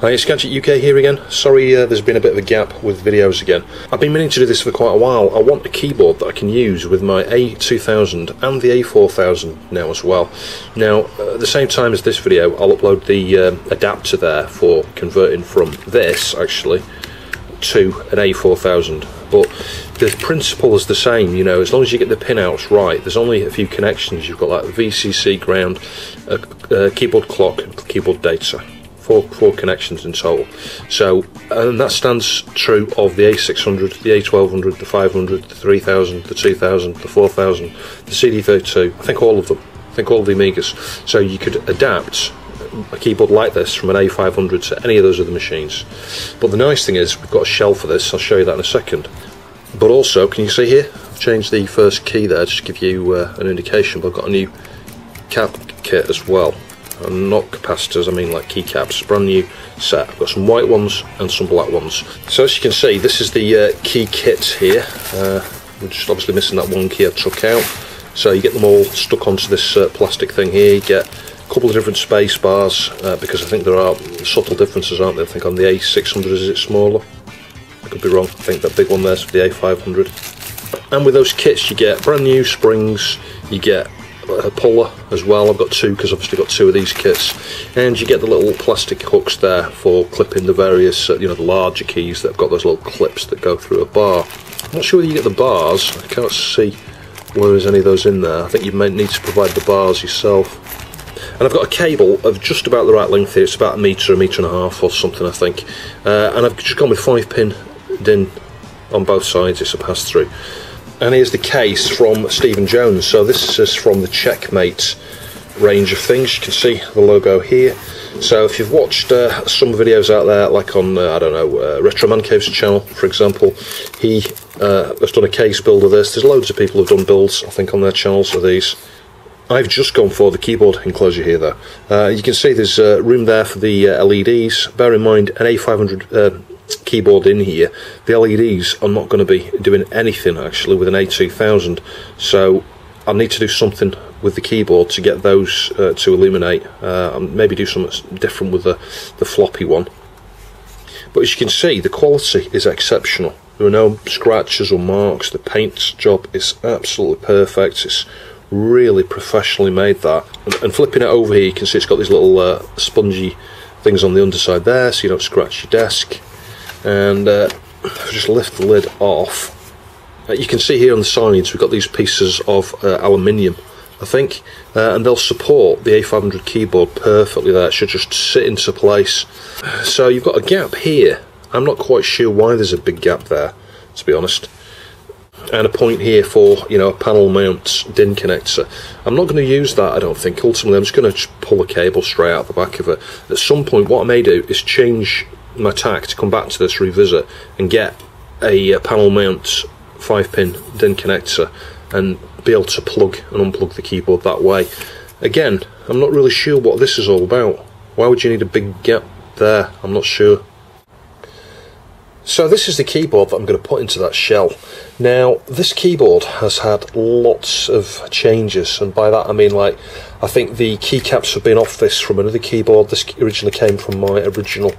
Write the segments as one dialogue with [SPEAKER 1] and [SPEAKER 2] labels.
[SPEAKER 1] Hi, it's Gadget UK here again. Sorry uh, there's been a bit of a gap with videos again. I've been meaning to do this for quite a while. I want a keyboard that I can use with my A2000 and the A4000 now as well. Now, uh, at the same time as this video, I'll upload the um, adapter there for converting from this, actually, to an A4000. But the principle is the same, you know, as long as you get the pinouts right, there's only a few connections. You've got like VCC ground, keyboard clock, and keyboard data four four connections in total. So, and that stands true of the A600, the A1200, the 500, the 3000, the 2000, the 4000, the CD32. I think all of them. I think all of the Amigas. So you could adapt a keyboard like this from an A500 to any of those other machines. But the nice thing is we've got a shell for this. I'll show you that in a second. But also, can you see here? I've changed the first key there just to give you uh, an indication. But I've got a new cap kit as well and not capacitors, I mean like keycaps, brand new set. I've got some white ones and some black ones. So as you can see, this is the uh, key kit here. Uh, we're just obviously missing that one key I took out. So you get them all stuck onto this uh, plastic thing here. You get a couple of different space bars uh, because I think there are subtle differences, aren't there? I think on the A600 is it smaller? I could be wrong. I think that big one there's the A500. And with those kits, you get brand new springs. You get a puller as well. I've got two because obviously got two of these kits, and you get the little plastic hooks there for clipping the various, uh, you know, the larger keys that have got those little clips that go through a bar. I'm not sure whether you get the bars. I can't see where is any of those in there. I think you may need to provide the bars yourself. And I've got a cable of just about the right length here. It's about a metre, a metre and a half or something, I think. Uh, and I've just gone with five pin DIN on both sides. It's a pass through and here's the case from Stephen Jones. So this is from the Checkmate range of things. You can see the logo here. So if you've watched uh, some videos out there, like on uh, I don't know uh, Retro Man Cave's channel, for example, he uh, has done a case build of this. There's loads of people who've done builds, I think, on their channels of these. I've just gone for the keyboard enclosure here, though. Uh, you can see there's uh, room there for the LEDs. Bear in mind, an A500 keyboard in here, the LEDs are not going to be doing anything actually with an A2000. So I need to do something with the keyboard to get those uh, to illuminate. Uh, maybe do something different with the, the floppy one. But as you can see, the quality is exceptional. There are no scratches or marks. The paint job is absolutely perfect. It's really professionally made that. And, and flipping it over here, you can see it's got these little uh, spongy things on the underside there, so you don't scratch your desk and uh, just lift the lid off uh, you can see here on the sides we've got these pieces of uh, aluminium I think uh, and they'll support the A500 keyboard perfectly there it should just sit into place so you've got a gap here I'm not quite sure why there's a big gap there to be honest and a point here for you know a panel mount DIN connector. I'm not going to use that I don't think. Ultimately I'm just going to pull a cable straight out the back of it. At some point what I may do is change my tack to come back to this revisit and get a, a panel mount 5 pin DIN connector and be able to plug and unplug the keyboard that way. Again, I'm not really sure what this is all about. Why would you need a big gap there? I'm not sure. So this is the keyboard that I'm going to put into that shell. Now, this keyboard has had lots of changes, and by that I mean like, I think the keycaps have been off this from another keyboard. This originally came from my original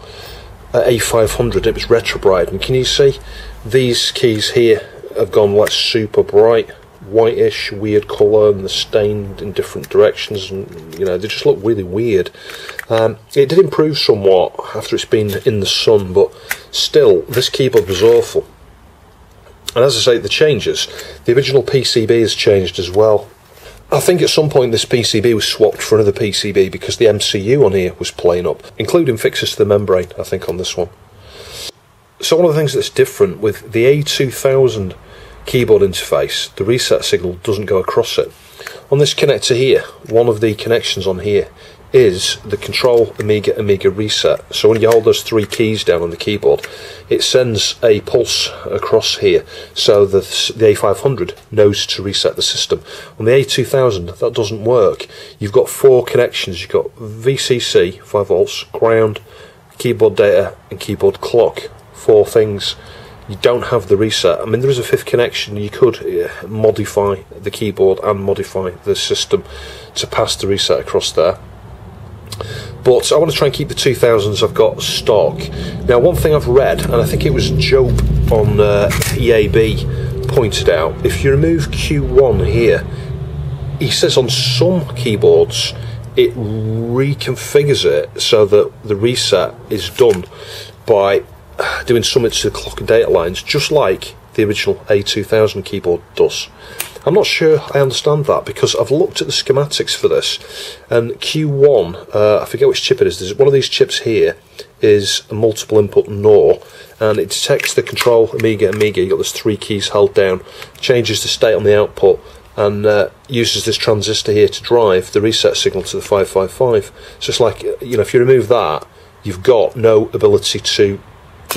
[SPEAKER 1] a500 it was retrobrite and can you see these keys here have gone like super bright whitish weird colour and they're stained in different directions and you know they just look really weird. Um, it did improve somewhat after it's been in the sun but still this keyboard was awful. And as I say the changes the original PCB has changed as well I think at some point this PCB was swapped for another PCB because the MCU on here was playing up, including fixes to the membrane, I think, on this one. So one of the things that's different with the A2000 keyboard interface, the reset signal doesn't go across it. On this connector here, one of the connections on here is the control Amiga Amiga reset. So when you hold those three keys down on the keyboard, it sends a pulse across here so the, the A500 knows to reset the system. On the A2000, that doesn't work. You've got four connections. You've got VCC, 5 volts, ground, keyboard data, and keyboard clock. Four things. You don't have the reset. I mean, there is a fifth connection. You could uh, modify the keyboard and modify the system to pass the reset across there but I want to try and keep the 2000s I've got stock. Now, one thing I've read, and I think it was Job on uh, EAB pointed out, if you remove Q1 here, he says on some keyboards it reconfigures it so that the reset is done by doing something to the clock and data lines, just like the original A2000 keyboard does. I'm not sure I understand that because I've looked at the schematics for this, and Q1, uh, I forget which chip it is. There's one of these chips here is a multiple input NOR, and it detects the control Amiga Amiga. You've got those three keys held down, changes the state on the output, and uh, uses this transistor here to drive the reset signal to the 555. So it's like, you know, if you remove that, you've got no ability to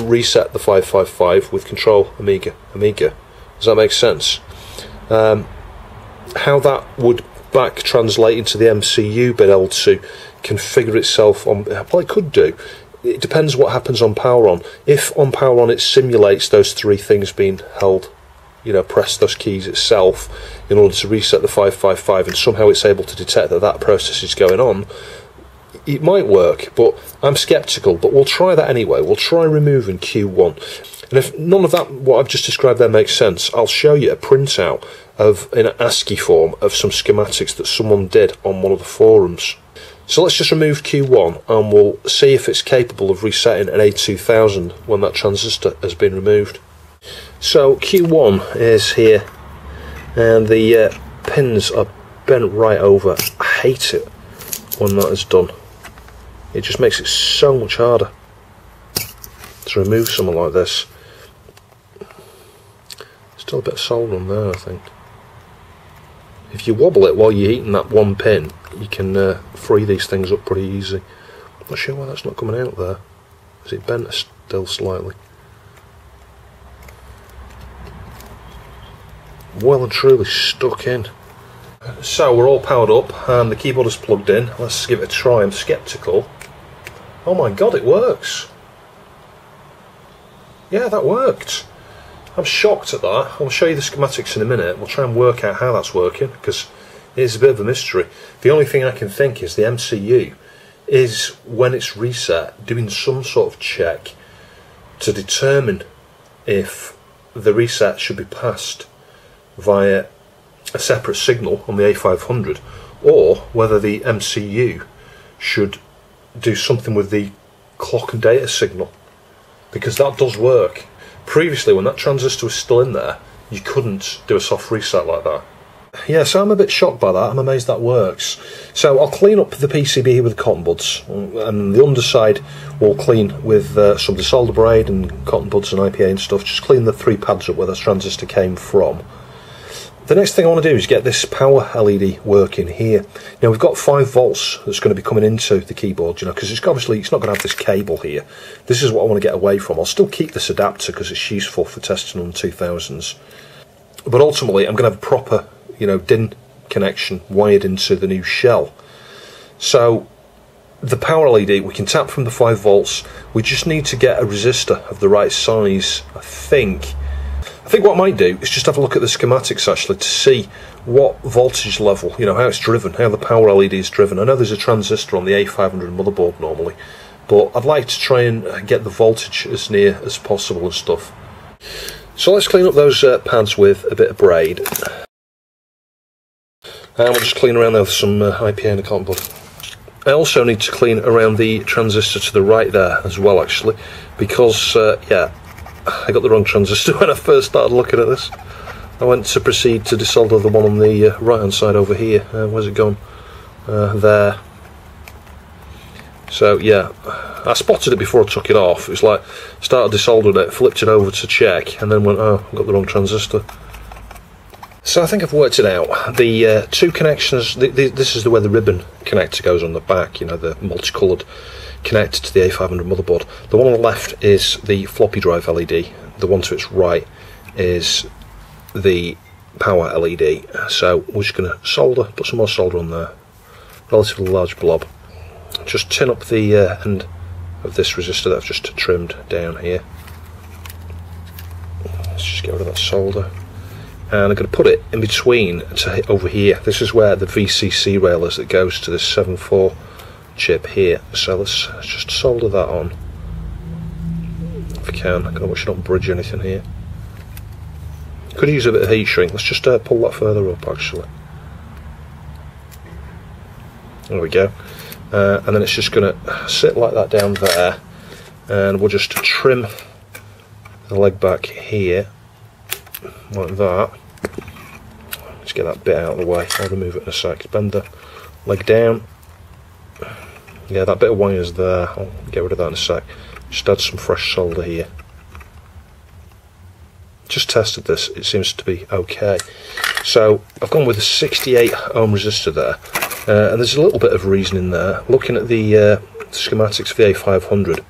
[SPEAKER 1] reset the 555 with control Amiga Amiga. Does that make sense? Um, how that would back translate into the MCU being able to configure itself on well it could do. It depends what happens on power on if on power on it simulates those three things being held you know press those keys itself in order to reset the 555 and somehow it's able to detect that that process is going on it might work but I'm skeptical. But we'll try that anyway. We'll try removing Q1 and if none of that, what I've just described there makes sense, I'll show you a printout of in an ASCII form of some schematics that someone did on one of the forums. So let's just remove Q1 and we'll see if it's capable of resetting an A2000 when that transistor has been removed. So Q1 is here and the uh, pins are bent right over. I hate it when that is done. It just makes it so much harder to remove something like this. Still a bit of solder on there, I think. If you wobble it while you're heating that one pin, you can uh, free these things up pretty easy. Not sure why that's not coming out there. Is it bent still slightly? Well and truly stuck in. So we're all powered up and the keyboard is plugged in. Let's give it a try. I'm skeptical. Oh my god, it works. Yeah, that worked. I'm shocked at that. I'll show you the schematics in a minute. We'll try and work out how that's working because it is a bit of a mystery. The only thing I can think is the MCU is when it's reset doing some sort of check to determine if the reset should be passed via a separate signal on the A500 or whether the MCU should do something with the clock and data signal because that does work previously, when that transistor was still in there, you couldn't do a soft reset like that. Yeah, so I'm a bit shocked by that. I'm amazed that works. So I'll clean up the PCB with cotton buds, and the underside we'll clean with uh, some desolder braid and cotton buds and IPA and stuff. Just clean the three pads up where the transistor came from. The next thing I want to do is get this power LED working here. Now we've got 5 volts that's going to be coming into the keyboard, you know, because it's obviously it's not going to have this cable here. This is what I want to get away from. I'll still keep this adapter because it's useful for testing on 2000s. But ultimately I'm going to have a proper, you know, DIN connection wired into the new shell. So the power LED we can tap from the 5 volts. We just need to get a resistor of the right size, I think I think what I might do is just have a look at the schematics actually to see what voltage level, you know, how it's driven, how the power LED is driven. I know there's a transistor on the A500 motherboard normally, but I'd like to try and get the voltage as near as possible and stuff. So let's clean up those uh, pads with a bit of braid. And we'll just clean around there with some uh, IPA and cotton bud. I also need to clean around the transistor to the right there as well actually, because, uh, yeah, I got the wrong transistor when I first started looking at this. I went to proceed to desolder the one on the uh, right hand side over here. Uh, where's it gone? Uh, there. So yeah, I spotted it before I took it off. It was like started desoldering it, flipped it over to check, and then went, oh, I've got the wrong transistor. So I think I've worked it out. The uh, two connections. The, the, this is the where the ribbon connector goes on the back. You know, the multicoloured connected to the A500 motherboard. The one on the left is the floppy drive LED, the one to its right is the power LED. So we're just going to solder, put some more solder on there, relatively large blob. Just tin up the uh, end of this resistor that I've just trimmed down here. Let's just get rid of that solder. And I'm going to put it in between to over here. This is where the VCC rail is that goes to this 7.4 chip here. So let's just solder that on. If we can, I don't we not bridge anything here. Could use a bit of heat shrink. Let's just uh, pull that further up actually. There we go. Uh, and then it's just going to sit like that down there and we'll just trim the leg back here like that let's get that bit out of the way I'll remove it in a sec bend the leg down yeah that bit of wire is there. I'll get rid of that in a sec. Just add some fresh solder here. Just tested this. It seems to be okay. So I've gone with a 68 ohm resistor there. Uh, and there's a little bit of reasoning there. Looking at the uh, schematics for the A500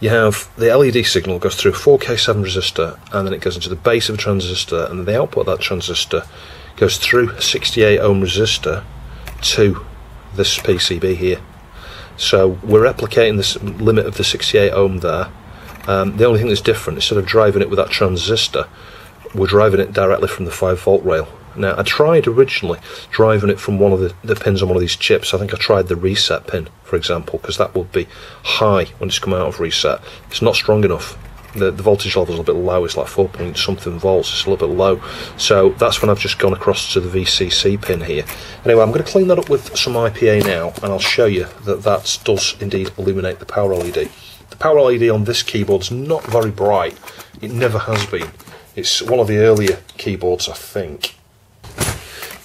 [SPEAKER 1] you have the LED signal goes through a 4K7 resistor and then it goes into the base of a transistor and the output of that transistor goes through a 68 ohm resistor to this PCB here. So we're replicating this limit of the 68 ohm there. Um, the only thing that's different, instead of driving it with that transistor, we're driving it directly from the 5 volt rail. Now, I tried originally driving it from one of the, the pins on one of these chips. I think I tried the reset pin, for example, because that would be high when it's come out of reset. It's not strong enough. The, the voltage level is a bit low, it's like 4 point something volts, it's a little bit low. So that's when I've just gone across to the VCC pin here. Anyway, I'm going to clean that up with some IPA now, and I'll show you that that does indeed illuminate the power LED. The power LED on this keyboard is not very bright, it never has been. It's one of the earlier keyboards, I think.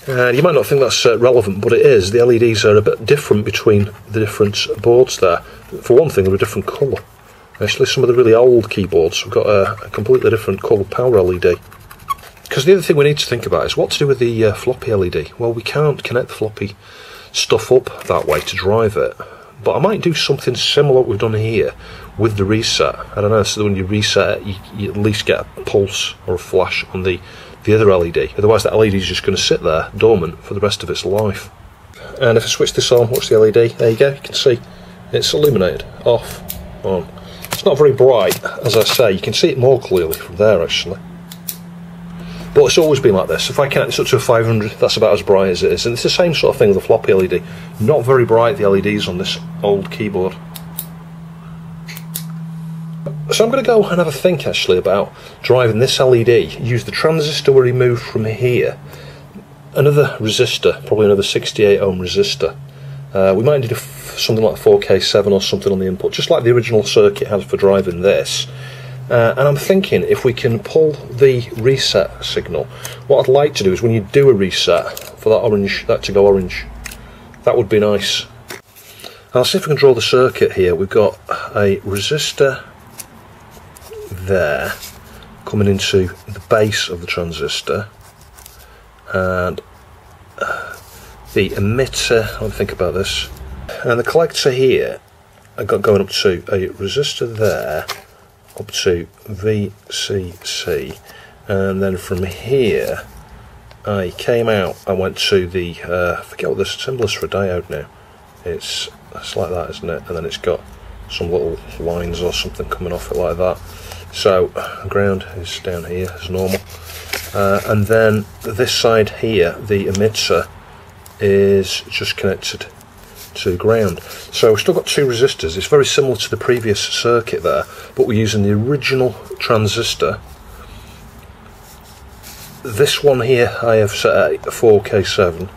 [SPEAKER 1] And you might not think that's uh, relevant, but it is. The LEDs are a bit different between the different boards there. For one thing, they're a different colour. Actually, some of the really old keyboards have got a, a completely different coloured power LED. Because the other thing we need to think about is what to do with the uh, floppy LED. Well, we can't connect the floppy stuff up that way to drive it. But I might do something similar what we've done here with the reset. I don't know, so that when you reset it, you, you at least get a pulse or a flash on the the other LED. Otherwise, that LED is just going to sit there dormant for the rest of its life. And if I switch this on, watch the LED. There you go. You can see it's illuminated. Off, on. It's not very bright, as I say. You can see it more clearly from there, actually. But it's always been like this. If I count this up to a 500, that's about as bright as it is. And it's the same sort of thing with the floppy LED. Not very bright, the LEDs on this old keyboard. So I'm going to go and have a think actually about driving this LED. Use the transistor we removed from here. Another resistor, probably another 68 ohm resistor. Uh, we might need something like 4K7 or something on the input, just like the original circuit has for driving this. Uh, and I'm thinking if we can pull the reset signal, what I'd like to do is when you do a reset for that orange, that to go orange, that would be nice. I'll see if we can draw the circuit here. We've got a resistor there coming into the base of the transistor and the emitter, I'll think about this, and the collector here I got going up to a resistor there up to VCC and then from here I came out I went to the uh, I forget what the symbol is for a diode now. It's, it's like that isn't it? And then it's got some little lines or something coming off it like that. So ground is down here as normal. Uh, and then this side here, the emitter, is just connected to ground. So we've still got two resistors. It's very similar to the previous circuit there, but we're using the original transistor. This one here I have set at 4K7,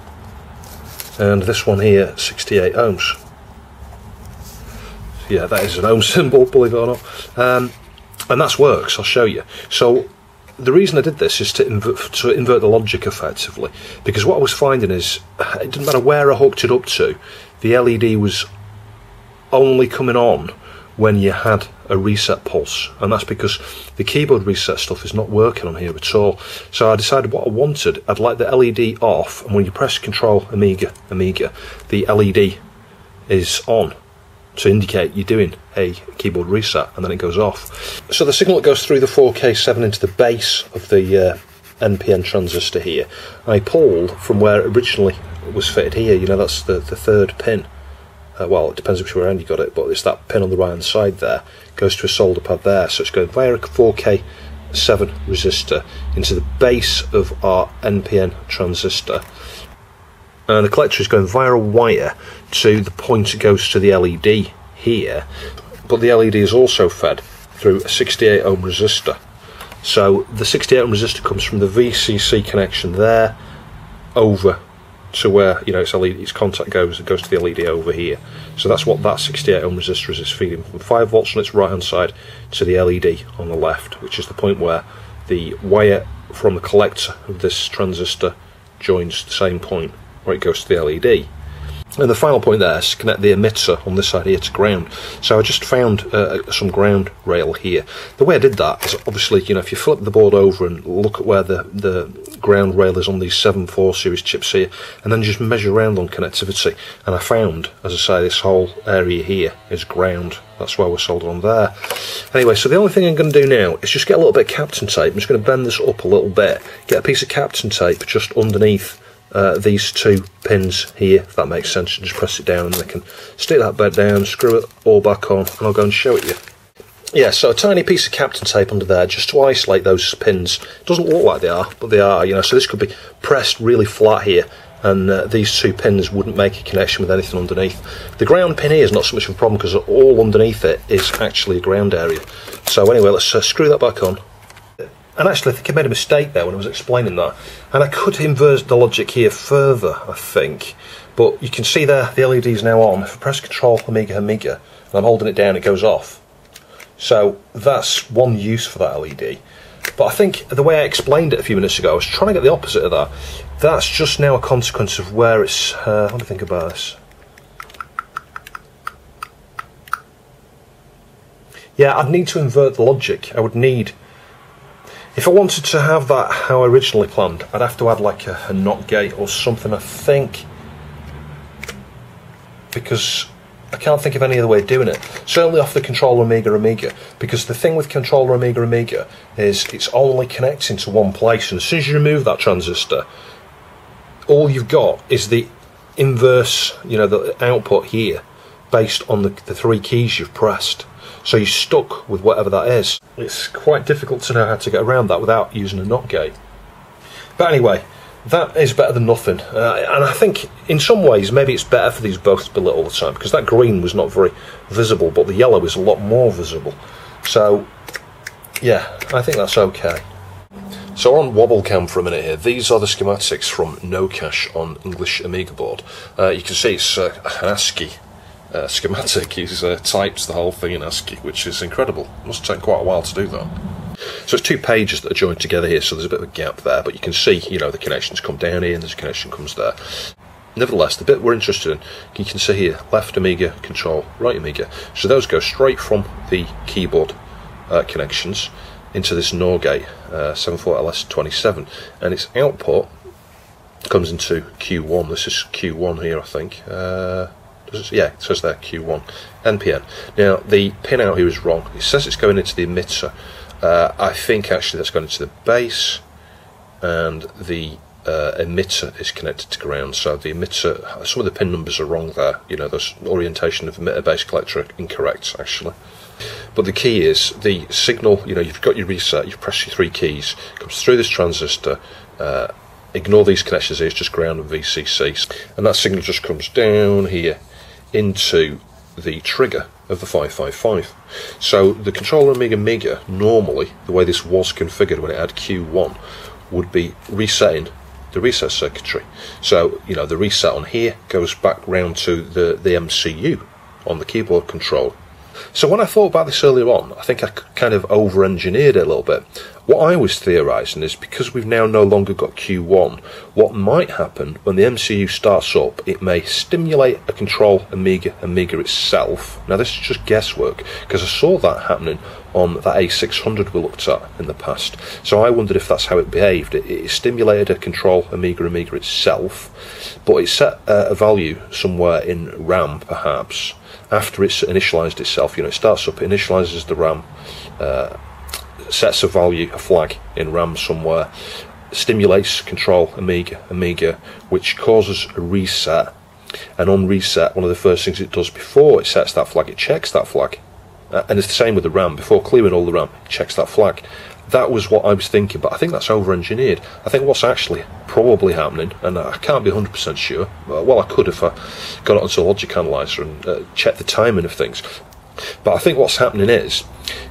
[SPEAKER 1] and this one here 68 ohms. Yeah, that is an ohm symbol, believe it or not. Um, and that's works. I'll show you. So the reason I did this is to invert, to invert the logic effectively, because what I was finding is it didn't matter where I hooked it up to, the LED was only coming on when you had a reset pulse, and that's because the keyboard reset stuff is not working on here at all. So I decided what I wanted. I'd like the LED off, and when you press Control Amiga, Amiga, the LED is on to indicate you're doing a keyboard reset and then it goes off. So the signal that goes through the 4K7 into the base of the uh, NPN transistor here, I pulled from where it originally was fitted here, you know, that's the, the third pin. Uh, well, it depends which way around you got it, but it's that pin on the right hand side there, goes to a solder pad there, so it's going via a 4K 7 resistor into the base of our NPN transistor and the collector is going via a wire to the point it goes to the LED here, but the LED is also fed through a 68 ohm resistor. So the 68 ohm resistor comes from the VCC connection there over to where you know its LED, its contact goes. It goes to the LED over here. So that's what that 68 ohm resistor is, feeding from 5 volts on its right hand side to the LED on the left, which is the point where the wire from the collector of this transistor joins the same point where it goes to the LED. And the final point there is connect the emitter on this side here to ground. So I just found uh, some ground rail here. The way I did that is obviously, you know, if you flip the board over and look at where the, the ground rail is on these 7.4 series chips here, and then just measure around on connectivity. And I found, as I say, this whole area here is ground. That's why we're soldered on there. Anyway, so the only thing I'm going to do now is just get a little bit of Kapton tape. I'm just going to bend this up a little bit, get a piece of Kapton tape just underneath uh, these two pins here, if that makes sense. Just press it down and they can stick that bed down, screw it all back on, and I'll go and show it you. Yeah, so a tiny piece of Kapton tape under there just to isolate those pins. Doesn't look like they are, but they are, you know, so this could be pressed really flat here and uh, these two pins wouldn't make a connection with anything underneath. The ground pin here is not so much of a problem because all underneath it is actually a ground area. So anyway, let's uh, screw that back on. And actually, I think I made a mistake there when I was explaining that. And I could invert the logic here further, I think. But you can see there, the LED is now on. If I press Control Amiga Amiga, and I'm holding it down, it goes off. So that's one use for that LED. But I think the way I explained it a few minutes ago, I was trying to get the opposite of that. That's just now a consequence of where it's... Uh, let me think about this. Yeah, I'd need to invert the logic. I would need if I wanted to have that how I originally planned, I'd have to add like a, a NOT gate or something, I think. Because I can't think of any other way of doing it. Certainly off the controller Amiga Amiga, because the thing with controller Amiga Amiga is it's only connecting to one place, and as soon as you remove that transistor, all you've got is the inverse, you know, the output here, based on the, the three keys you've pressed. So you're stuck with whatever that is. It's quite difficult to know how to get around that without using a NOT gate. But anyway, that is better than nothing. Uh, and I think in some ways maybe it's better for these both to be lit all the time because that green was not very visible, but the yellow is a lot more visible. So yeah, I think that's okay. So on WobbleCam for a minute here. These are the schematics from NoCache on English Amiga board. Uh, you can see it's uh, an ASCII uh, schematic. He's uh, typed the whole thing in ASCII, which is incredible. It must take quite a while to do that. So it's two pages that are joined together here, so there's a bit of a gap there, but you can see, you know, the connections come down here and there's a connection comes there. Nevertheless, the bit we're interested in, you can see here, left Amiga control, right Amiga. So those go straight from the keyboard uh, connections into this NOR gate, uh, 74LS27, and its output comes into Q1. This is Q1 here, I think. Uh, yeah, it says there Q1 NPN. Now the pin out here is wrong. It says it's going into the emitter. Uh, I think actually that's going into the base, and the uh, emitter is connected to ground. So the emitter, some of the pin numbers are wrong there. You know, the orientation of emitter base collector incorrect actually. But the key is the signal. You know, you've got your reset. You've pressed your three keys. Comes through this transistor. Uh, ignore these connections here. It's just ground and VCC, and that signal just comes down here into the trigger of the 555. So the controller Amiga Amiga, normally, the way this was configured when it had Q1, would be resetting the reset circuitry. So, you know, the reset on here goes back round to the, the MCU on the keyboard control. So when I thought about this earlier on, I think I kind of over-engineered it a little bit. What I was theorising is because we've now no longer got Q1, what might happen when the MCU starts up, it may stimulate a control Amiga Amiga itself. Now this is just guesswork, because I saw that happening on that A600 we looked at in the past. So I wondered if that's how it behaved. It, it stimulated a control Amiga Amiga itself, but it set uh, a value somewhere in RAM perhaps after it's initialized itself. You know, it starts up, it initializes the RAM. Uh, sets a value, a flag in RAM somewhere, stimulates control Amiga, Amiga, which causes a reset. And on reset, one of the first things it does before it sets that flag, it checks that flag. Uh, and it's the same with the RAM. Before clearing all the RAM, it checks that flag. That was what I was thinking, but I think that's over engineered. I think what's actually probably happening, and I can't be 100% sure, well, I could if I got onto a logic analyzer and uh, checked the timing of things. But I think what's happening is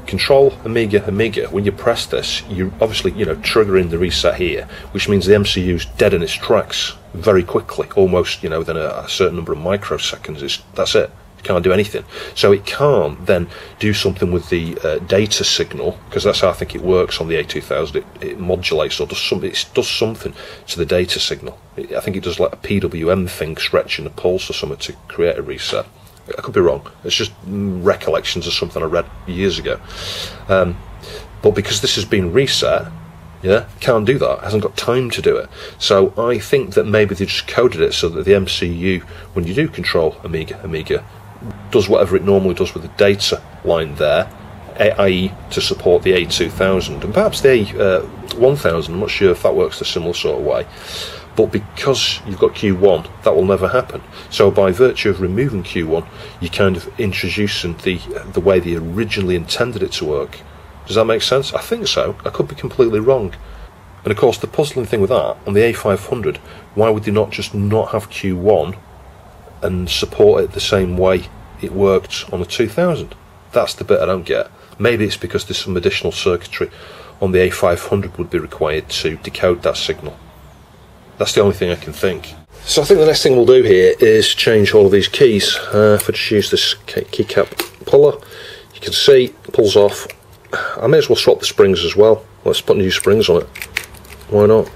[SPEAKER 1] Control Amiga Amiga. When you press this, you obviously you know triggering the reset here, which means the MCU's dead in its tracks very quickly, almost you know within a, a certain number of microseconds. It's, that's it. Can't do anything. So it can't then do something with the uh, data signal because that's how I think it works on the A2000. It, it modulates or does something. It does something to the data signal. It, I think it does like a PWM thing, stretching the pulse or something to create a reset. I could be wrong. It's just recollections of something I read years ago. Um, but because this has been reset, yeah, can't do that. Hasn't got time to do it. So I think that maybe they just coded it so that the MCU, when you do control Amiga, Amiga, does whatever it normally does with the data line there, i.e., to support the A2000 and perhaps the A1000. I'm not sure if that works the similar sort of way. But because you've got Q1, that will never happen. So by virtue of removing Q1, you're kind of introducing the the way they originally intended it to work. Does that make sense? I think so. I could be completely wrong. And of course, the puzzling thing with that on the A500, why would they not just not have Q1 and support it the same way it worked on the 2000? That's the bit I don't get. Maybe it's because there's some additional circuitry on the A500 would be required to decode that signal. That's the only thing I can think. So I think the next thing we'll do here is change all of these keys. Uh, if I just use this keycap puller, you can see it pulls off. I may as well swap the springs as well. Let's put new springs on it. Why not?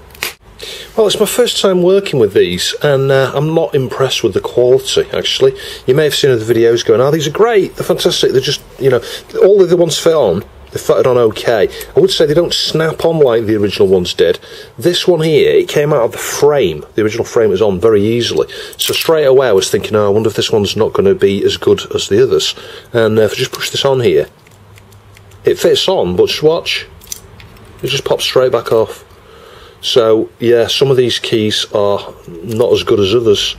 [SPEAKER 1] Well, it's my first time working with these, and uh, I'm not impressed with the quality, actually. You may have seen other videos going, oh, these are great, they're fantastic, they're just, you know, all the other ones fit on, they fitted on okay. I would say they don't snap on like the original ones did. This one here, it came out of the frame. The original frame was on very easily. So straight away I was thinking, oh, I wonder if this one's not going to be as good as the others. And uh, if I just push this on here, it fits on, but just watch. It just pops straight back off. So, yeah, some of these keys are not as good as others.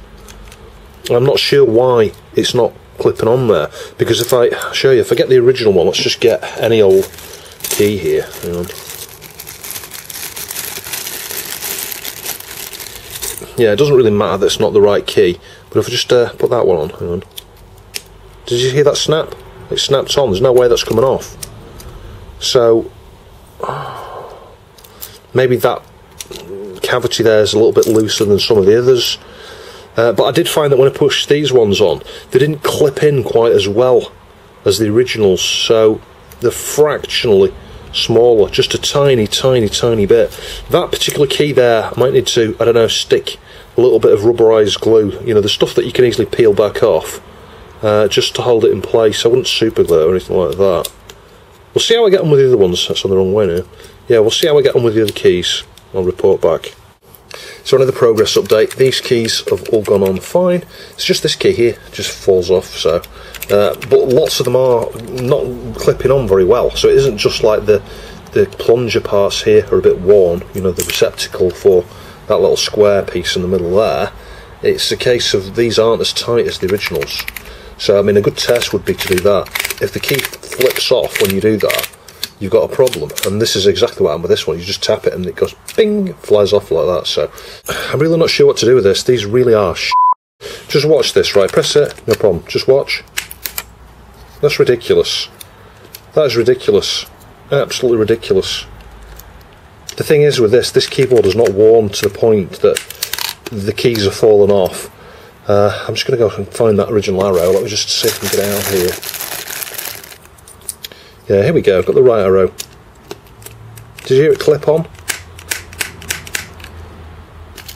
[SPEAKER 1] I'm not sure why it's not clipping on there because if I show you if I get the original one let's just get any old key here. Yeah it doesn't really matter that it's not the right key but if I just uh, put that one on hang on. Did you hear that snap? It snaps on there's no way that's coming off. So maybe that cavity there is a little bit looser than some of the others uh, but I did find that when I pushed these ones on, they didn't clip in quite as well as the originals, so they're fractionally smaller, just a tiny, tiny, tiny bit. That particular key there, I might need to, I don't know, stick a little bit of rubberized glue, you know, the stuff that you can easily peel back off, uh, just to hold it in place. I wouldn't super glue or anything like that. We'll see how I get on with the other ones. That's on the wrong way now. Yeah, we'll see how I get on with the other keys. I'll report back. So another progress update. These keys have all gone on fine. It's just this key here just falls off. So, uh, but lots of them are not clipping on very well. So it isn't just like the the plunger parts here are a bit worn. You know the receptacle for that little square piece in the middle there. It's a case of these aren't as tight as the originals. So I mean a good test would be to do that. If the key flips off when you do that, you've got a problem. And this is exactly what happened with this one. You just tap it and it goes bing, flies off like that. So I'm really not sure what to do with this. These really are sh Just watch this, right? Press it, no problem. Just watch. That's ridiculous. That is ridiculous. Absolutely ridiculous. The thing is with this, this keyboard is not worn to the point that the keys are fallen off. Uh, I'm just going to go and find that original arrow. Let me just see if I can get out here. Yeah, here we go, I've got the right arrow. Did you hear it clip on?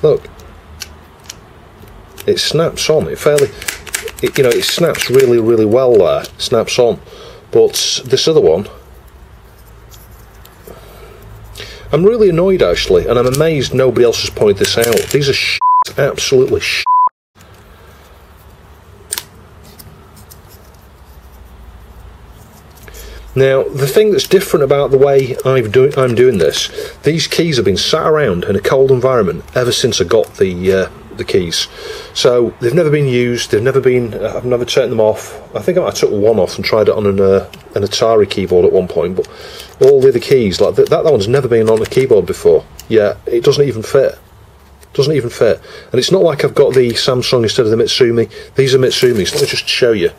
[SPEAKER 1] Look. It snaps on, it fairly, it, you know, it snaps really, really well there, snaps on. But this other one, I'm really annoyed actually, and I'm amazed nobody else has pointed this out. These are absolutely Now, the thing that's different about the way i do, I'm doing this, these keys have been sat around in a cold environment ever since I got the uh, the keys. So they've never been used. They've never been. Uh, I've never turned them off. I think I took one off and tried it on an, uh, an Atari keyboard at one point. But all the other keys, like that, that one's never been on a keyboard before. Yeah, it doesn't even fit. Doesn't even fit. And it's not like I've got the Samsung instead of the Mitsumi. These are Mitsumis. Let me just show you.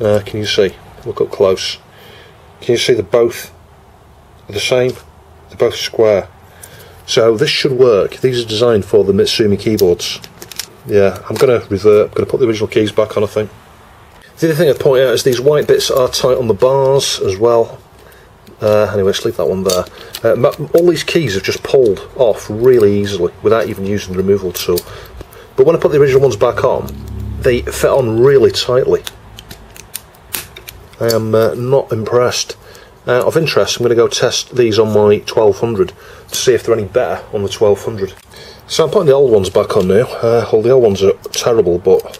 [SPEAKER 1] Uh, can you see? Look up close. Can you see they're both the same? They're both square. So this should work. These are designed for the Mitsumi keyboards. Yeah, I'm going to revert. I'm going to put the original keys back on, I think. The other thing I'd point out is these white bits are tight on the bars as well. Uh, anyway, let's leave that one there. Uh, all these keys have just pulled off really easily without even using the removal tool. But when I put the original ones back on, they fit on really tightly. I am uh, not impressed. Uh, of interest, I'm going to go test these on my 1200 to see if they're any better on the 1200. So I'm putting the old ones back on now. Uh, well, the old ones are terrible, but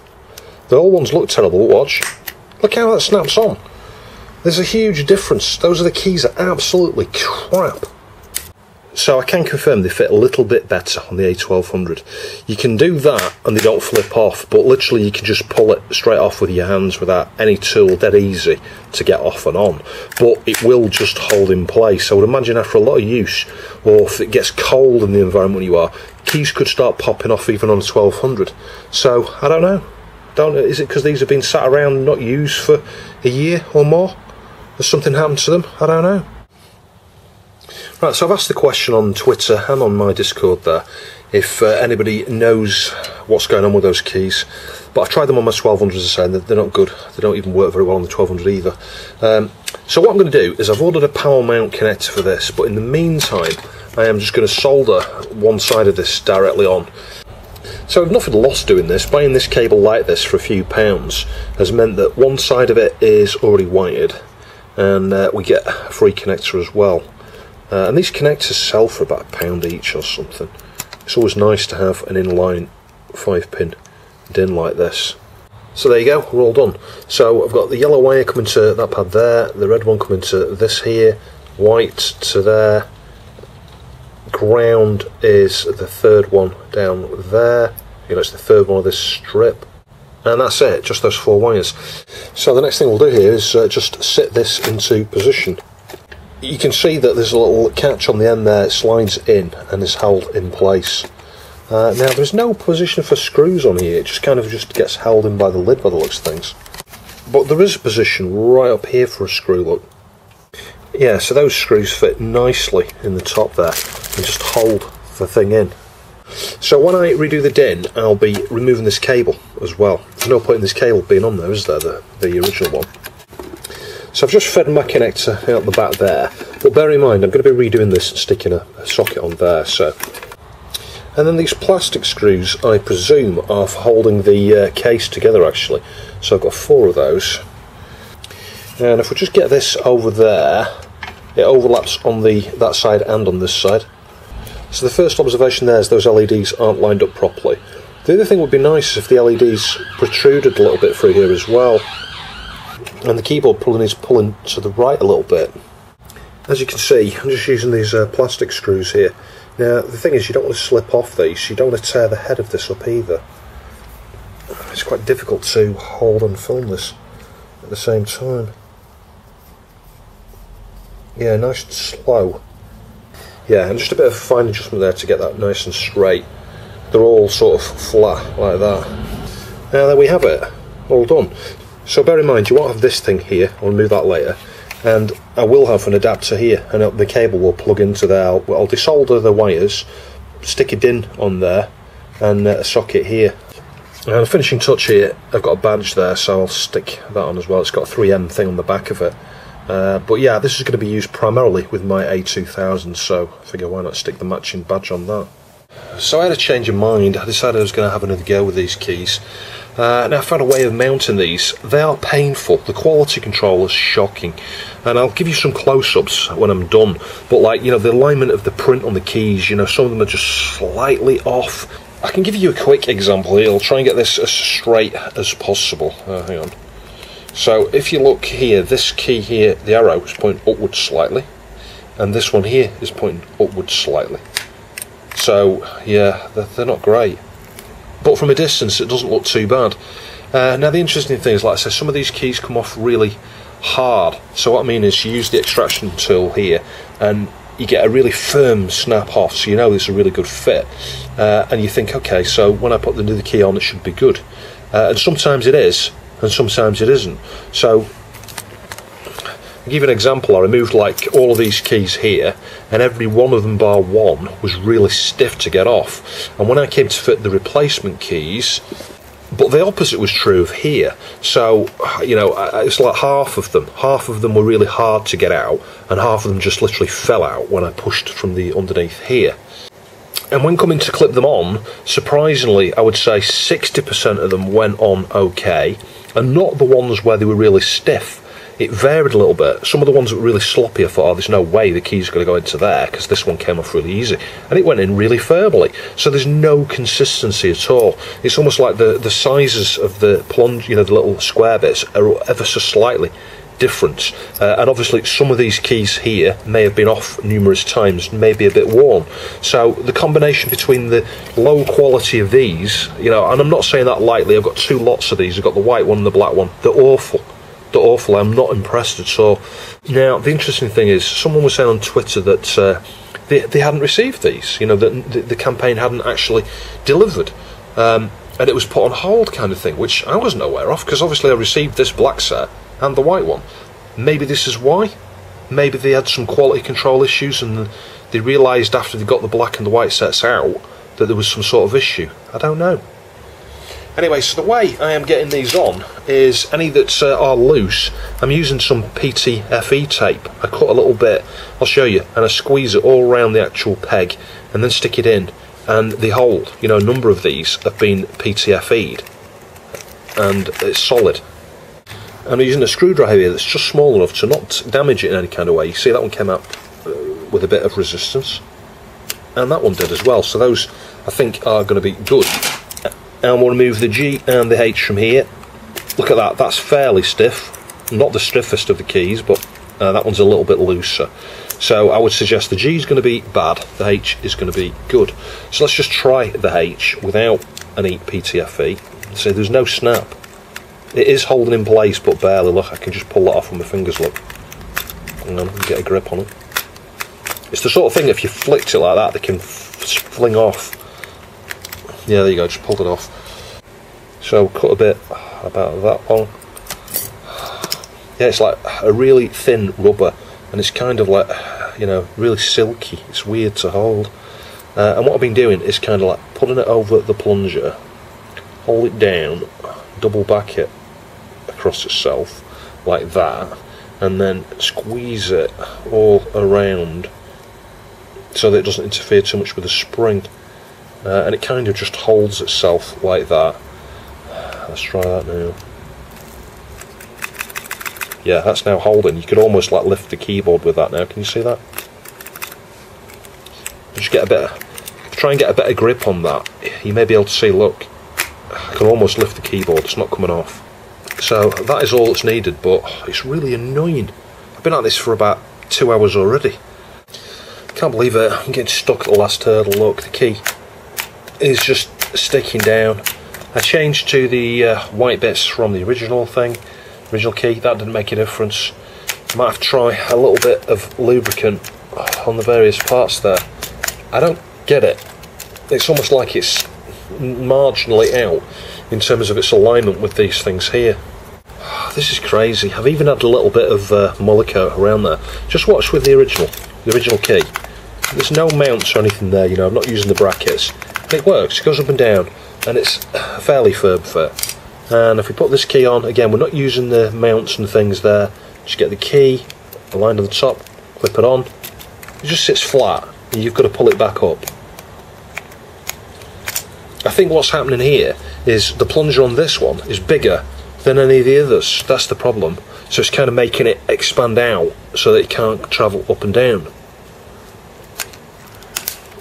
[SPEAKER 1] the old ones look terrible. Watch. Look how that snaps on. There's a huge difference. Those are the keys are absolutely crap. So I can confirm they fit a little bit better on the A1200. You can do that and they don't flip off, but literally you can just pull it straight off with your hands without any tool, dead easy to get off and on. But it will just hold in place. I would imagine after a lot of use, or if it gets cold in the environment you are, keys could start popping off even on a 1200. So I don't know. Don't is it because these have been sat around not used for a year or more? Has something happened to them? I don't know. Right, so I've asked the question on Twitter and on my Discord there if uh, anybody knows what's going on with those keys. But I've tried them on my 1200s as I say, they're not good. They don't even work very well on the 1200 either. Um, so what I'm going to do is I've ordered a power mount connector for this, but in the meantime, I am just going to solder one side of this directly on. So I've nothing lost doing this. Buying this cable like this for a few pounds has meant that one side of it is already wired, and uh, we get a free connector as well. Uh, and these connectors sell for about a pound each or something. It's always nice to have an inline 5 pin DIN like this. So there you go, we're all done. So I've got the yellow wire coming to that pad there, the red one coming to this here, white to there, ground is the third one down there, you know, it's the third one of this strip. And that's it, just those four wires. So the next thing we'll do here is uh, just sit this into position you can see that there's a little catch on the end there, it slides in and is held in place. Uh, now there's no position for screws on here, it just kind of just gets held in by the lid by the looks of things. But there is a position right up here for a screw, look. Yeah, so those screws fit nicely in the top there and just hold the thing in. So when I redo the DIN, I'll be removing this cable as well. There's no point in this cable being on there, is there, the, the original one? So I've just fed my connector out the back there, but bear in mind I'm going to be redoing this and sticking a, a socket on there. So, And then these plastic screws I presume are for holding the uh, case together actually. So I've got four of those. And if we just get this over there, it overlaps on the that side and on this side. So the first observation there is those LEDs aren't lined up properly. The other thing would be nice if the LEDs protruded a little bit through here as well and the keyboard pulling is pulling to the right a little bit. As you can see, I'm just using these uh, plastic screws here. Now, the thing is, you don't want to slip off these, you don't want to tear the head of this up either. It's quite difficult to hold and film this at the same time. Yeah, nice and slow. Yeah, and just a bit of fine adjustment there to get that nice and straight. They're all sort of flat like that. Now there we have it, all done. So bear in mind, you won't have this thing here, I'll remove that later, and I will have an adapter here, and the cable will plug into there. I'll, I'll desolder the wires, stick a DIN on there, and a socket here. And a finishing touch here, I've got a badge there, so I'll stick that on as well. It's got a 3M thing on the back of it. Uh, but yeah, this is going to be used primarily with my A2000, so I figure why not stick the matching badge on that. So I had a change of mind. I decided I was going to have another go with these keys. Uh, now I found a way of mounting these. They are painful. The quality control is shocking. And I'll give you some close-ups when I'm done. But like, you know, the alignment of the print on the keys, you know, some of them are just slightly off. I can give you a quick example here. I'll try and get this as straight as possible. Uh, hang on. So if you look here, this key here, the arrow is pointing upwards slightly. And this one here is pointing upwards slightly. So, yeah, they're, they're not great. But from a distance it doesn't look too bad. Uh, now the interesting thing is, like I said, some of these keys come off really hard. So what I mean is, you use the extraction tool here, and you get a really firm snap off. So you know is a really good fit, uh, and you think, okay, so when I put the new key on, it should be good. Uh, and sometimes it is, and sometimes it isn't. So I'll give you an example. I removed like all of these keys here, and every one of them bar one was really stiff to get off. And when I came to fit the replacement keys, but the opposite was true of here. So, you know, it's like half of them. Half of them were really hard to get out, and half of them just literally fell out when I pushed from the underneath here. And when coming to clip them on, surprisingly, I would say 60% of them went on okay, and not the ones where they were really stiff it varied a little bit. Some of the ones that were really sloppy, I thought, oh, there's no way the key's going to go into there because this one came off really easy. And it went in really firmly. So there's no consistency at all. It's almost like the, the sizes of the plunge, you know, the little square bits are ever so slightly different. Uh, and obviously, some of these keys here may have been off numerous times, may be a bit worn. So the combination between the low quality of these, you know, and I'm not saying that lightly. I've got two lots of these. I've got the white one and the black one. They're awful awful. I'm not impressed at all. Now, the interesting thing is, someone was saying on Twitter that uh, they, they hadn't received these. You know, that the, the campaign hadn't actually delivered. Um, and it was put on hold, kind of thing, which I wasn't aware of because obviously I received this black set and the white one. Maybe this is why. Maybe they had some quality control issues and they realised after they got the black and the white sets out that there was some sort of issue. I don't know. Anyway, so the way I am getting these on is any that uh, are loose, I'm using some PTFE tape. I cut a little bit, I'll show you, and I squeeze it all around the actual peg and then stick it in. And they hold, you know, a number of these have been PTFE'd and it's solid. I'm using a screwdriver here that's just small enough to not damage it in any kind of way. You see that one came out uh, with a bit of resistance and that one did as well. So those I think are going to be good and we'll remove the G and the H from here. Look at that that's fairly stiff. Not the stiffest of the keys but uh, that one's a little bit looser. So I would suggest the G is going to be bad the H is going to be good. So let's just try the H without any PTFE so there's no snap. It is holding in place but barely. Look I can just pull that off with my fingers look. And then get a grip on it. It's the sort of thing if you flicked it like that they can fling off yeah there you go just pulled it off. So cut a bit about that long yeah it's like a really thin rubber and it's kind of like you know really silky. It's weird to hold. Uh, and what I've been doing is kind of like putting it over the plunger hold it down double back it across itself like that and then squeeze it all around so that it doesn't interfere too much with the spring uh, and it kind of just holds itself like that. Let's try that now. Yeah that's now holding. You could almost like lift the keyboard with that now. Can you see that? Just get a bit try and get a better grip on that. You may be able to see look I can almost lift the keyboard. It's not coming off. So that is all that's needed but it's really annoying. I've been at this for about two hours already. Can't believe it. I'm getting stuck at the last hurdle. Look the key is just sticking down. I changed to the uh, white bits from the original thing, original key, that didn't make a difference. Might have to try a little bit of lubricant on the various parts there. I don't get it. It's almost like it's marginally out in terms of its alignment with these things here. This is crazy. I've even had a little bit of uh, around there. Just watch with the original, the original key. There's no mounts or anything there, you know, I'm not using the brackets it works, it goes up and down and it's a fairly firm fit. And if we put this key on again we're not using the mounts and things there. Just get the key aligned on the top clip it on. It just sits flat you've got to pull it back up. I think what's happening here is the plunger on this one is bigger than any of the others. That's the problem. So it's kind of making it expand out so that it can't travel up and down.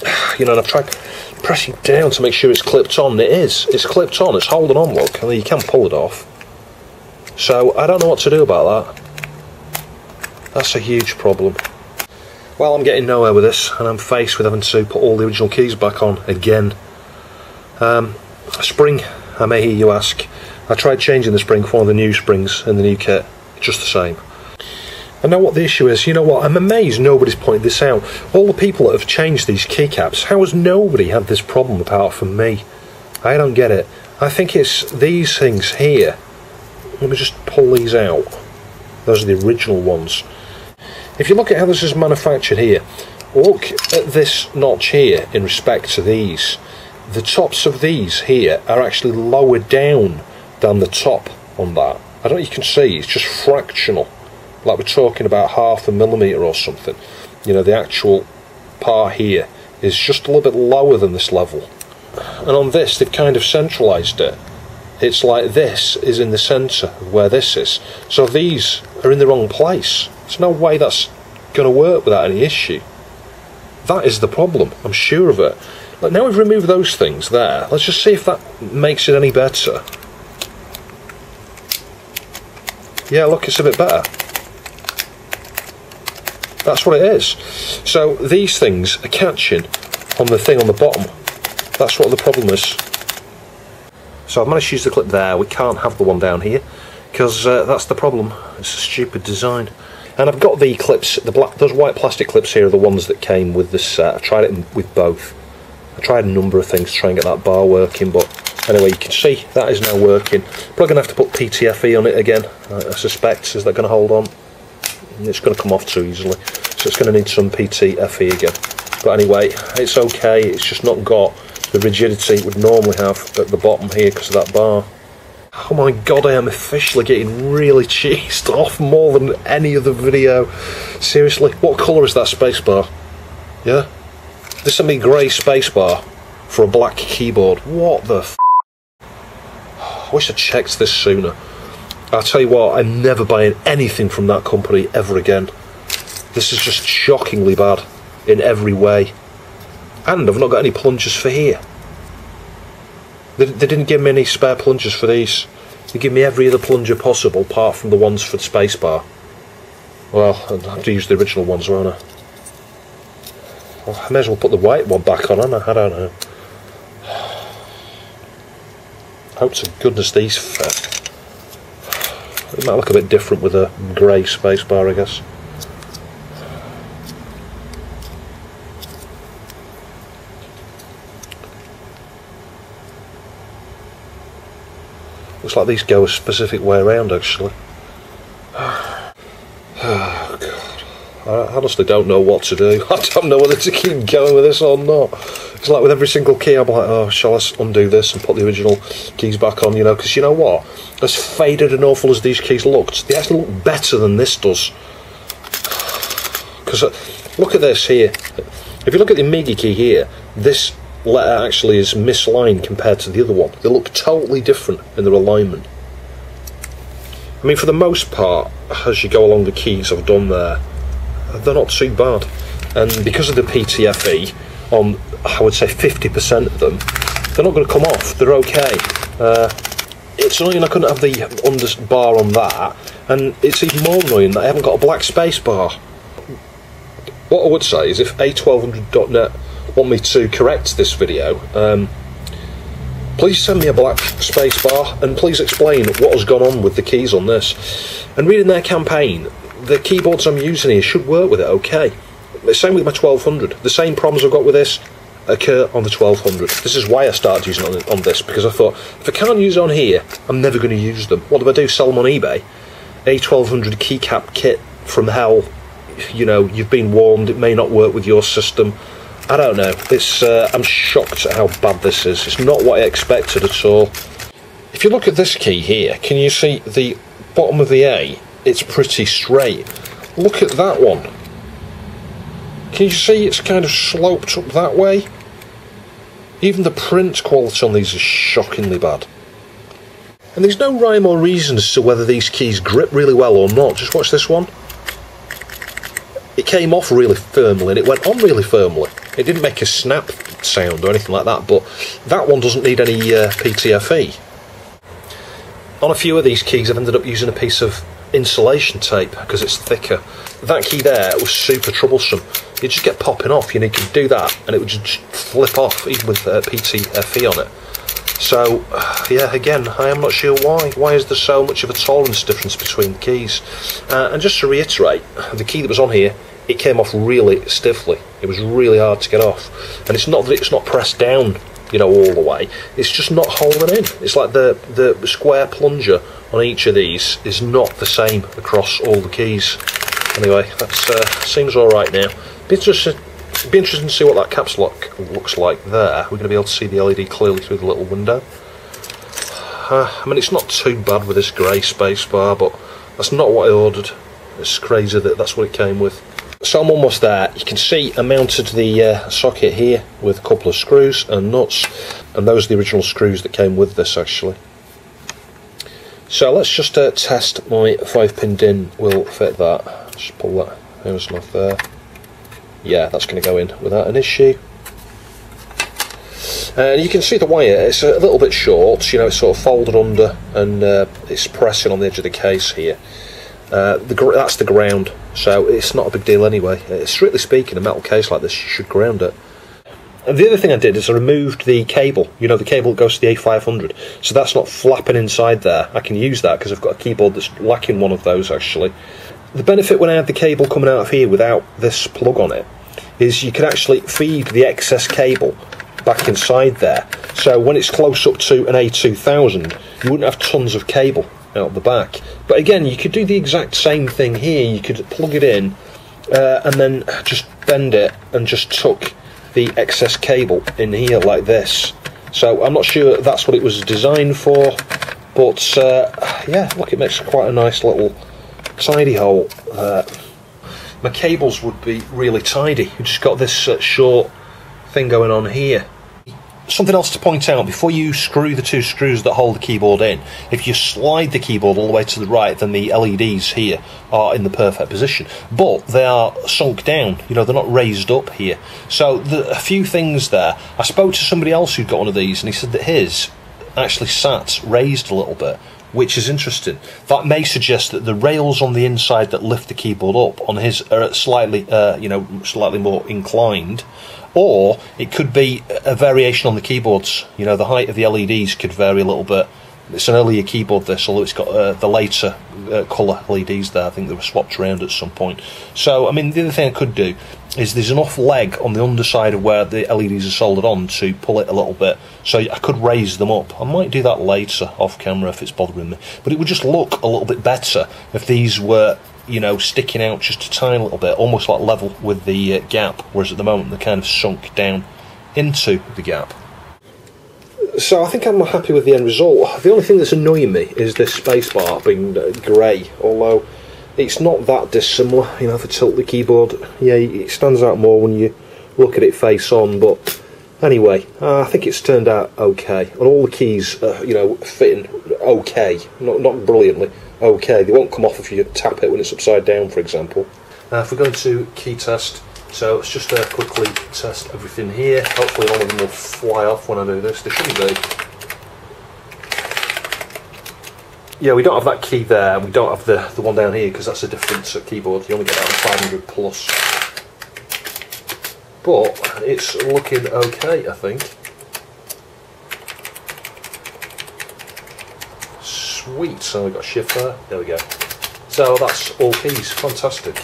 [SPEAKER 1] You know and I've tried pressing down to make sure it's clipped on. It is. It's clipped on. It's holding on, look. You can pull it off. So, I don't know what to do about that. That's a huge problem. Well, I'm getting nowhere with this, and I'm faced with having to put all the original keys back on again. Um, Spring, I may hear you ask. I tried changing the spring for one of the new springs in the new kit, just the same. I know what the issue is. You know what? I'm amazed nobody's pointed this out. All the people that have changed these keycaps, how has nobody had this problem apart from me? I don't get it. I think it's these things here. Let me just pull these out. Those are the original ones. If you look at how this is manufactured here, look at this notch here in respect to these. The tops of these here are actually lower down than the top on that. I don't know if you can see, it's just fractional. Like we're talking about half a millimetre or something. You know, the actual part here is just a little bit lower than this level. And on this, they've kind of centralised it. It's like this is in the centre of where this is. So these are in the wrong place. There's no way that's going to work without any issue. That is the problem, I'm sure of it. But now we've removed those things there, let's just see if that makes it any better. Yeah, look, it's a bit better. That's what it is. So these things are catching on the thing on the bottom. That's what the problem is. So I've managed to use the clip there. We can't have the one down here because uh, that's the problem. It's a stupid design. And I've got the clips, the black, those white plastic clips here are the ones that came with this set. I tried it with both. I tried a number of things to try and get that bar working, but anyway, you can see that is now working. Probably going to have to put PTFE on it again, I suspect. Is that going to hold on? It's going to come off too easily. So it's going to need some PTFE again. But anyway, it's okay. It's just not got the rigidity it would normally have at the bottom here because of that bar. Oh my god, I am officially getting really cheesed off more than any other video. Seriously, what colour is that spacebar? Yeah? This is me grey spacebar for a black keyboard. What the f I wish I checked this sooner. I'll tell you what, I'm never buying anything from that company ever again. This is just shockingly bad in every way. And I've not got any plungers for here. They, they didn't give me any spare plungers for these. They give me every other plunger possible apart from the ones for the spacebar. Well, I'd have to use the original ones, won't I? Well, I may as well put the white one back on, I? I don't know. Hope to goodness these fit. It might look a bit different with a grey spacebar, I guess. Looks like these go a specific way around actually. Oh god. I honestly don't know what to do. I don't know whether to keep going with this or not. It's like with every single key, I'm like, oh, shall I undo this and put the original keys back on, you know? Because you know what? As faded and awful as these keys looked, they actually look better than this does. Because uh, look at this here. If you look at the Amiga key here, this letter actually is misaligned compared to the other one. They look totally different in their alignment. I mean, for the most part, as you go along the keys I've done there, they're not too bad. And because of the PTFE, on I would say 50% of them, they're not going to come off. They're okay. Uh, it's annoying I couldn't have the under bar on that, and it's even more annoying that I haven't got a black space bar. What I would say is if A1200.net want me to correct this video, um, please send me a black space bar and please explain what has gone on with the keys on this. And reading their campaign, the keyboards I'm using here should work with it okay. Same with my 1200. The same problems I've got with this occur on the 1200. This is why I started using on, on this because I thought if I can't use on here, I'm never going to use them. What do I do? Sell them on eBay? A 1200 keycap kit from hell. You know, you've been warned. It may not work with your system. I don't know. It's uh, I'm shocked at how bad this is. It's not what I expected at all. If you look at this key here, can you see the bottom of the A? It's pretty straight. Look at that one. Can you see it's kind of sloped up that way? Even the print quality on these is shockingly bad. And there's no rhyme or reason as to whether these keys grip really well or not. Just watch this one. It came off really firmly and it went on really firmly. It didn't make a snap sound or anything like that, but that one doesn't need any uh, PTFE. On a few of these keys, I've ended up using a piece of insulation tape because it's thicker. That key there was super troublesome. You just get popping off. You know, you do that and it would just flip off, even with uh, PTFE on it. So, yeah, again, I am not sure why. Why is there so much of a tolerance difference between the keys? Uh, and just to reiterate, the key that was on here, it came off really stiffly. It was really hard to get off. And it's not that it's not pressed down, you know, all the way. It's just not holding in. It's like the, the square plunger on each of these is not the same across all the keys. Anyway, that uh, seems alright now. Be interesting, be interesting to see what that caps lock looks like there. We're going to be able to see the LED clearly through the little window. Uh, I mean, it's not too bad with this grey space bar, but that's not what I ordered. It's crazy that that's what it came with. So I'm almost there. You can see I mounted the uh, socket here with a couple of screws and nuts, and those are the original screws that came with this actually. So let's just uh, test my 5 pin DIN will fit that. Just pull that hose off there. Yeah, that's going to go in without an issue. And you can see the wire, it's a little bit short, you know, it's sort of folded under and uh, it's pressing on the edge of the case here. Uh, the, that's the ground, so it's not a big deal anyway. Uh, strictly speaking, a metal case like this, you should ground it. The other thing I did is I removed the cable, you know, the cable that goes to the A500, so that's not flapping inside there. I can use that because I've got a keyboard that's lacking one of those actually. The benefit when I had the cable coming out of here without this plug on it is you can actually feed the excess cable back inside there. So when it's close up to an A2000, you wouldn't have tons of cable out the back. But again, you could do the exact same thing here. You could plug it in uh, and then just bend it and just tuck the excess cable in here like this. So I'm not sure that's what it was designed for, but uh, yeah, look, it makes quite a nice little tidy hole. Uh, my cables would be really tidy. You just got this uh, short thing going on here something else to point out. Before you screw the two screws that hold the keyboard in if you slide the keyboard all the way to the right then the LEDs here are in the perfect position. But they are sunk down. You know they're not raised up here. So the, a few things there. I spoke to somebody else who'd got one of these and he said that his actually sat raised a little bit which is interesting. That may suggest that the rails on the inside that lift the keyboard up on his are slightly, uh, you know, slightly more inclined, or it could be a variation on the keyboards. You know, the height of the LEDs could vary a little bit. It's an earlier keyboard this, although it's got uh, the later uh, colour LEDs there. I think they were swapped around at some point. So, I mean, the other thing I could do is there's enough leg on the underside of where the LEDs are soldered on to pull it a little bit. So I could raise them up. I might do that later off camera if it's bothering me. But it would just look a little bit better if these were you know, sticking out just a tiny little bit, almost like level with the uh, gap, whereas at the moment they're kind of sunk down into the gap. So I think I'm happy with the end result. The only thing that's annoying me is this spacebar being uh, grey, although it's not that dissimilar, you know, if I tilt the keyboard, yeah, it stands out more when you look at it face on, but anyway, uh, I think it's turned out okay. And all the keys, uh, you know, fitting okay, not, not brilliantly, okay. They won't come off if you tap it when it's upside down, for example. Uh, if we go to key test, so let's just uh, quickly test everything here. Hopefully none of them will fly off when I do this. They shouldn't be. Yeah, we don't have that key there, we don't have the, the one down here because that's a different uh, keyboard. You only get that on 500 plus. But it's looking okay, I think. Sweet, so we got shift there, there we go. So that's all keys, fantastic.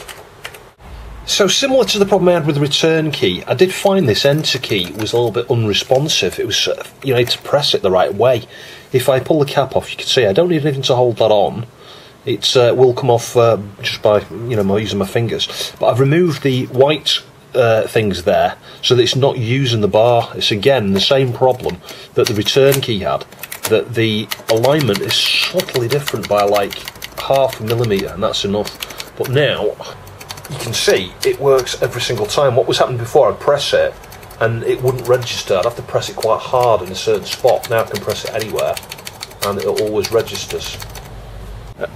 [SPEAKER 1] So similar to the problem I had with the return key, I did find this enter key was a little bit unresponsive. It was, uh, you know, to press it the right way. If I pull the cap off, you can see I don't need anything to hold that on. It uh, will come off uh, just by, you know, using my fingers. But I've removed the white uh, things there so that it's not using the bar. It's again the same problem that the return key had that the alignment is subtly different by like half a millimetre and that's enough. But now you can see it works every single time. What was happening before, I'd press it and it wouldn't register. I'd have to press it quite hard in a certain spot. Now I can press it anywhere and it always registers.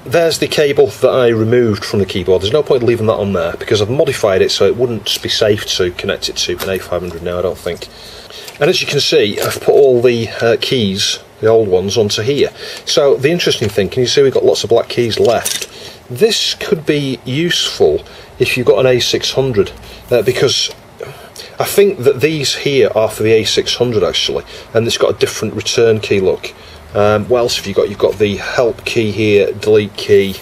[SPEAKER 1] There's the cable that I removed from the keyboard. There's no point leaving that on there because I've modified it so it wouldn't be safe to connect it to an A500 now, I don't think. And as you can see, I've put all the uh, keys the old ones onto here. So the interesting thing, can you see we've got lots of black keys left? This could be useful if you've got an A600 uh, because I think that these here are for the A600 actually, and it's got a different return key look. Um, what else have you got? You've got the help key here, delete key,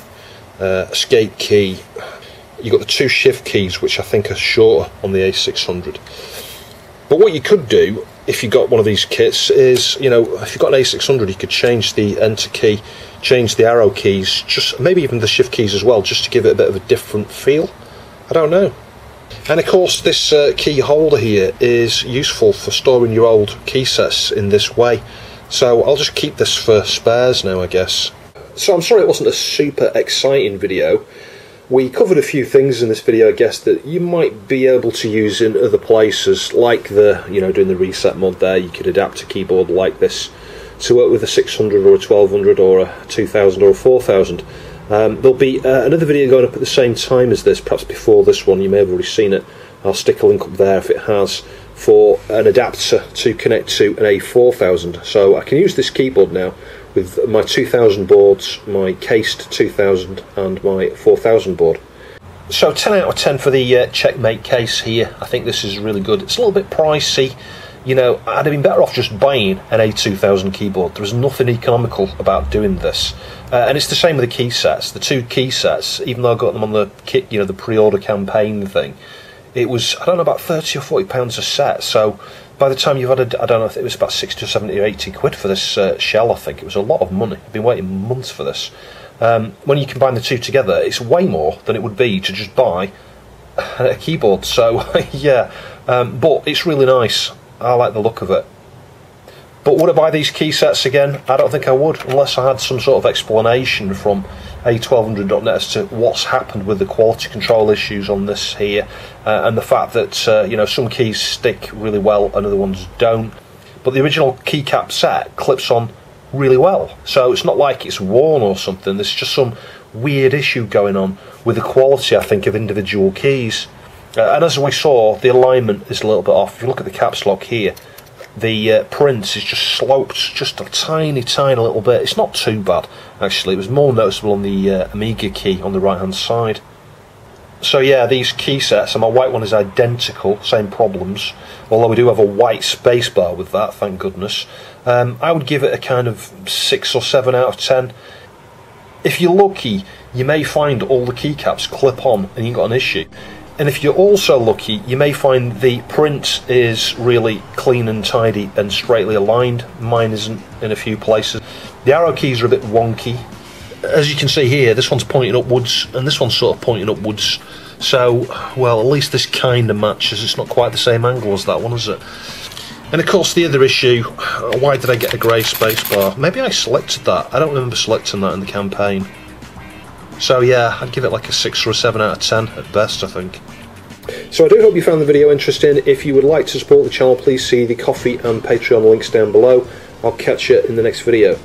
[SPEAKER 1] uh, escape key. You've got the two shift keys, which I think are shorter on the A600. But what you could do if you got one of these kits is, you know, if you've got an A600, you could change the enter key, change the arrow keys, just maybe even the shift keys as well, just to give it a bit of a different feel. I don't know. And of course, this uh, key holder here is useful for storing your old key sets in this way. So I'll just keep this for spares now, I guess. So I'm sorry it wasn't a super exciting video. We covered a few things in this video, I guess, that you might be able to use in other places, like the, you know, doing the reset mod there, you could adapt a keyboard like this to work with a 600 or a 1200 or a 2000 or a 4000. Um, there'll be uh, another video going up at the same time as this, perhaps before this one, you may have already seen it. I'll stick a link up there if it has, for an adapter to connect to an A4000. So I can use this keyboard now with my 2000 boards, my cased 2000 and my 4000 board. So 10 out of 10 for the uh, Checkmate case here. I think this is really good. It's a little bit pricey. You know, I'd have been better off just buying an A2000 keyboard. There was nothing economical about doing this. Uh, and it's the same with the key sets. The two key sets, even though I got them on the kit, you know, the pre-order campaign thing, it was, I don't know, about 30 or 40 pounds a set. So by the time you've had, I don't know if it was about 60 or 70 or 80 quid for this uh, shell, I think. It was a lot of money. I've been waiting months for this. Um, when you combine the two together, it's way more than it would be to just buy a keyboard. So, yeah, um, but it's really nice. I like the look of it. But would I buy these key sets again? I don't think I would, unless I had some sort of explanation from a1200.net as to what's happened with the quality control issues on this here, uh, and the fact that uh, you know some keys stick really well and other ones don't. But the original keycap set clips on really well, so it's not like it's worn or something. There's just some weird issue going on with the quality, I think, of individual keys. Uh, and as we saw, the alignment is a little bit off. If you look at the caps lock here, the uh, print is just sloped just a tiny, tiny little bit. It's not too bad, actually. It was more noticeable on the uh, Amiga key on the right hand side. So yeah, these key sets, and my white one is identical, same problems. Although we do have a white spacebar with that, thank goodness. Um, I would give it a kind of 6 or 7 out of 10. If you're lucky, you may find all the keycaps clip on and you've got an issue. And if you're also lucky, you may find the print is really clean and tidy and straightly aligned. Mine isn't in a few places. The arrow keys are a bit wonky. As you can see here, this one's pointing upwards and this one's sort of pointing upwards. So, well, at least this kind of matches. It's not quite the same angle as that one, is it? And of course, the other issue, uh, why did I get a grey spacebar? Maybe I selected that. I don't remember selecting that in the campaign. So yeah, I'd give it like a 6 or a 7 out of 10 at best, I think. So I do hope you found the video interesting. If you would like to support the channel, please see the Ko-fi and Patreon links down below. I'll catch you in the next video.